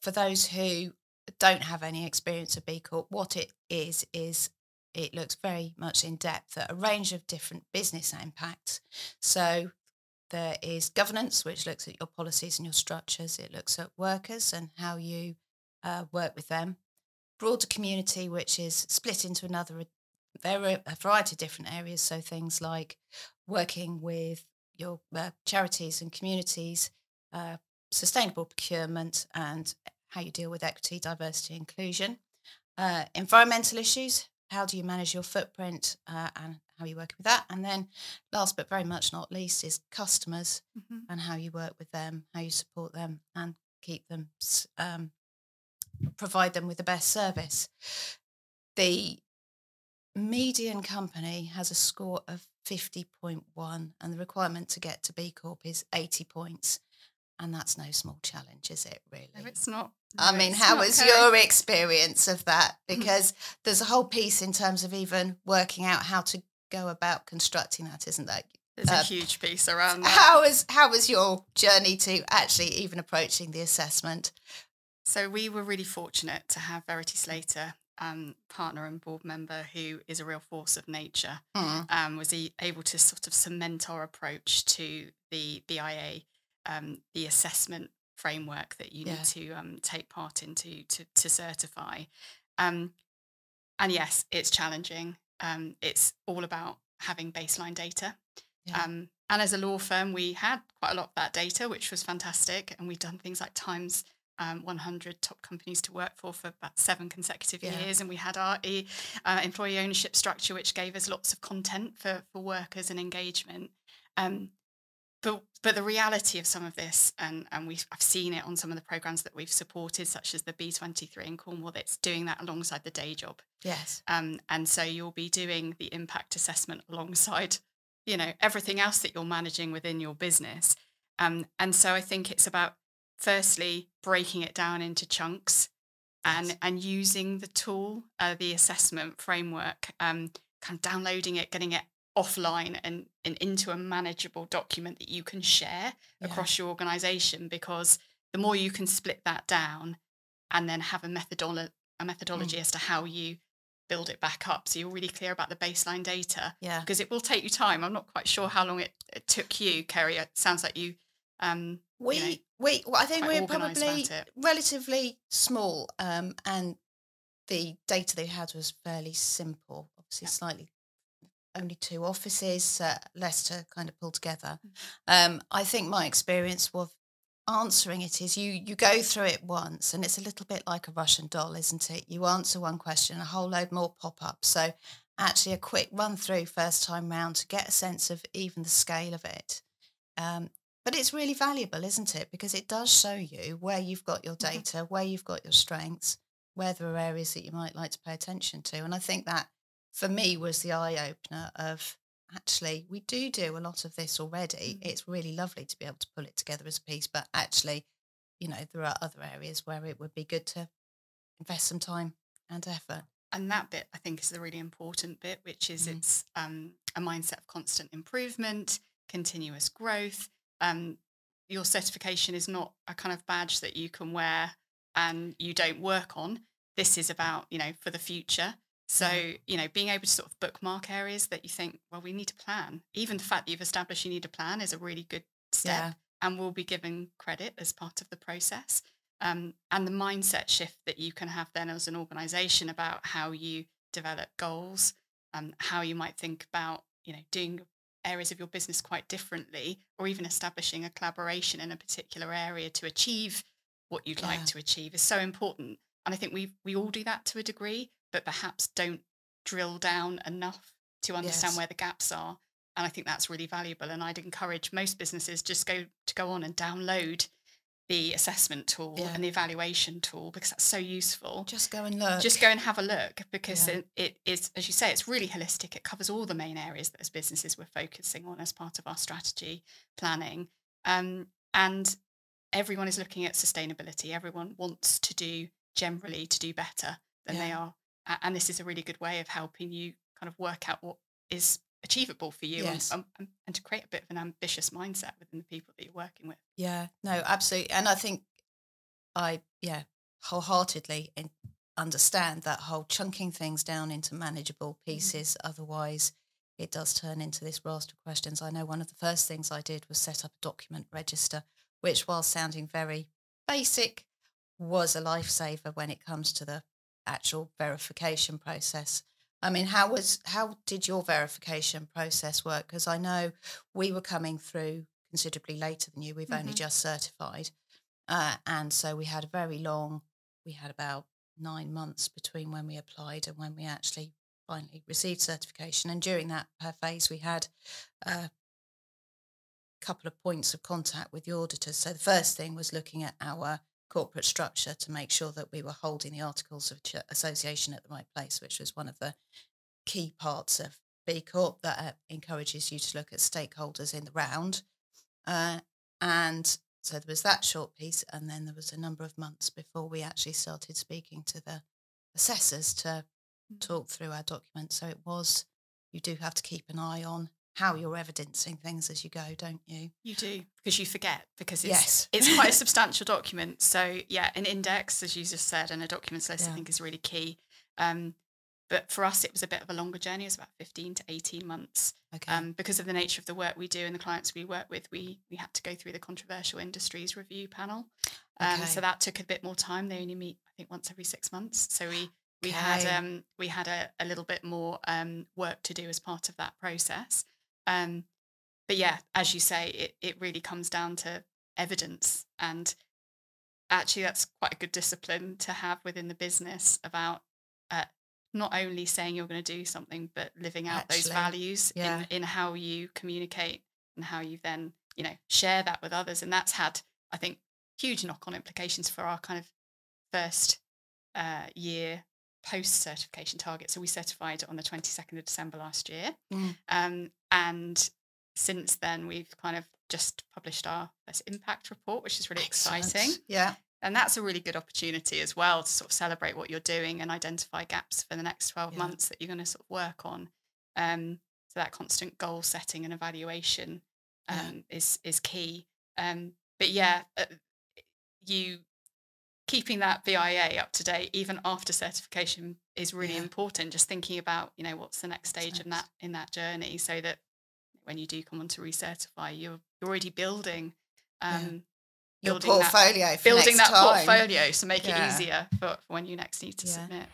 for those who don't have any experience of B Corp, what it is is it looks very much in depth at a range of different business impacts. So there is governance, which looks at your policies and your structures. It looks at workers and how you uh, work with them. Broader community, which is split into another very a variety of different areas. So things like working with your uh, charities and communities, uh, sustainable procurement, and how you deal with equity, diversity, inclusion. Uh, environmental issues, how do you manage your footprint uh, and how you work with that? And then, last but very much not least, is customers mm-hmm. and how you work with them, how you support them, and keep them, um, provide them with the best service. The median company has a score of 50.1, and the requirement to get to B Corp is 80 points. And that's no small challenge, is it, really? No, it's not. No, I mean, how was okay. your experience of that? Because there's a whole piece in terms of even working out how to go about constructing that, isn't there? There's uh, a huge piece around that. How was how was your journey to actually even approaching the assessment? So we were really fortunate to have Verity Slater um, partner and board member who is a real force of nature, mm. um, was he able to sort of cement our approach to the BIA, um, the assessment framework that you yeah. need to um, take part in to, to, to certify. Um, and yes, it's challenging. Um, it's all about having baseline data. Yeah. and as a law firm, we had quite a lot of that data, which was fantastic. And we've done things like Times um, 100 top companies to work for for about seven consecutive yeah. years. And we had our uh, employee ownership structure, which gave us lots of content for, for workers and engagement. Um, but but the reality of some of this, and and we I've seen it on some of the programs that we've supported, such as the B23 in Cornwall, that's doing that alongside the day job. Yes. Um, and so you'll be doing the impact assessment alongside, you know, everything else that you're managing within your business. Um, and so I think it's about firstly breaking it down into chunks and yes. and using the tool uh, the assessment framework um, kind of downloading it getting it offline and, and into a manageable document that you can share yeah. across your organization because the more you can split that down and then have a methodolo- a methodology mm. as to how you build it back up so you're really clear about the baseline data yeah because it will take you time i'm not quite sure how long it, it took you Ceri it sounds like you um we you know, we well, I think we're probably relatively small, um, and the data they had was fairly simple. Obviously, yeah. slightly only two offices, uh, less to kind of pull together. Mm-hmm. Um, I think my experience with answering it is you you go through it once, and it's a little bit like a Russian doll, isn't it? You answer one question, a whole load more pop up. So actually, a quick run through first time round to get a sense of even the scale of it. Um, but it's really valuable, isn't it? Because it does show you where you've got your mm-hmm. data, where you've got your strengths, where there are areas that you might like to pay attention to. And I think that for me was the eye opener of actually, we do do a lot of this already. Mm-hmm. It's really lovely to be able to pull it together as a piece, but actually, you know, there are other areas where it would be good to invest some time and effort. And that bit, I think, is the really important bit, which is mm-hmm. it's um, a mindset of constant improvement, continuous growth um, your certification is not a kind of badge that you can wear and you don't work on. This is about, you know, for the future. So, mm-hmm. you know, being able to sort of bookmark areas that you think, well, we need to plan. Even the fact that you've established you need a plan is a really good step yeah. and will be given credit as part of the process. Um, and the mindset shift that you can have then as an organization about how you develop goals, um, how you might think about, you know, doing areas of your business quite differently, or even establishing a collaboration in a particular area to achieve what you'd yeah. like to achieve is so important. And I think we we all do that to a degree, but perhaps don't drill down enough to understand yes. where the gaps are. And I think that's really valuable. And I'd encourage most businesses just go to go on and download the assessment tool yeah. and the evaluation tool because that's so useful. Just go and look. Just go and have a look because yeah. it, it is, as you say, it's really holistic. It covers all the main areas that as businesses we're focusing on as part of our strategy planning. Um, and everyone is looking at sustainability. Everyone wants to do generally to do better than yeah. they are. And this is a really good way of helping you kind of work out what is achievable for you yes. and, and, and, to create a bit of an ambitious mindset within the people that you're working with. Yeah, no, absolutely. And I think I yeah wholeheartedly in, understand that whole chunking things down into manageable Mm-hmm. pieces. Otherwise, it does turn into this raft of questions. I know one of the first things I did was set up a document register, which, while sounding very basic, was a lifesaver when it comes to the actual verification process. I mean, how was how did your verification process work? Because I know we were coming through considerably later than you. We've only Mhm. just certified, uh, and so we had a very long. We had about nine months between when we applied and when we actually finally received certification. And during that phase, we had a couple of points of contact with the auditors. So the first thing was looking at our corporate structure to make sure that we were holding the articles of association at the right place, which was one of the key parts of B Corp that uh, encourages you to look at stakeholders in the round. Uh, and so there was that short piece, and then there was a number of months before we actually started speaking to the assessors to Mm. talk through our documents. So it was, you do have to keep an eye on how you're evidencing things as you go, don't you? You do because you forget because it's Yes. it's quite a substantial document. So yeah, an index, as you just said, and a documents list, I think is really key. Um, but for us, it was a bit of a longer journey. It was about fifteen to eighteen months Okay. um, because of the nature of the work we do and the clients we work with. We we had to go through the controversial industries review panel, um, Okay. so that took a bit more time. They only meet, I think, once every six months. So we we had um, we had a, a little bit more um, work to do as part of that process. Um, but yeah, as you say, it, it really comes down to evidence. And actually, that's quite a good discipline to have within the business about uh, not only saying you're going to do something, but living out those values yeah. in, in how you communicate and how you then, you know, share that with others. And that's had, I think, huge knock on implications for our kind of first uh, year post certification target. So we certified on the 22nd of December last year. Mm. Um, and since then, we've kind of just published our first impact report, which is really exciting. Yeah. And that's a really good opportunity as well to sort of celebrate what you're doing and identify gaps for the next 12 Yeah. months that you're going to sort of work on. Um, so that constant goal setting and evaluation Yeah. um, is is key. Um, but yeah, uh, you keeping that BIA up to date even after certification is really Yeah. important. Just thinking about you know what's the next stage in that in that journey, so that when you do come on to recertify, you're you're already building. Yeah. Um, Your building that- portfolio for building that time. portfolio to make Yeah. it easier for, for when you next need to Yeah. submit.